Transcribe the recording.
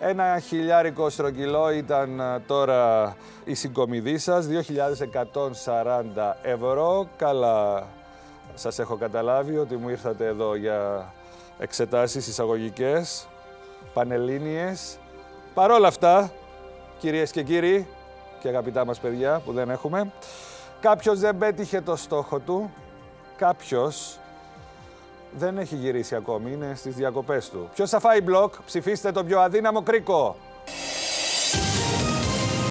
Ένα χιλιάρικο στρογγυλό ήταν ε, τώρα η συγκομιδή σας, 2.140 ευρώ. Καλά σας έχω καταλάβει ότι μου ήρθατε εδώ για εξετάσεις εισαγωγικές, πανελλήνιες. Παρόλα αυτά, κυρίες και κύριοι και αγαπητά μας παιδιά που δεν έχουμε, κάποιος δεν πέτυχε το στόχο του, κάποιος δεν έχει γυρίσει ακόμη, είναι στις διακοπές του. Ποιος θα φάει μπλοκ, ψηφίστε το πιο αδύναμο κρίκο.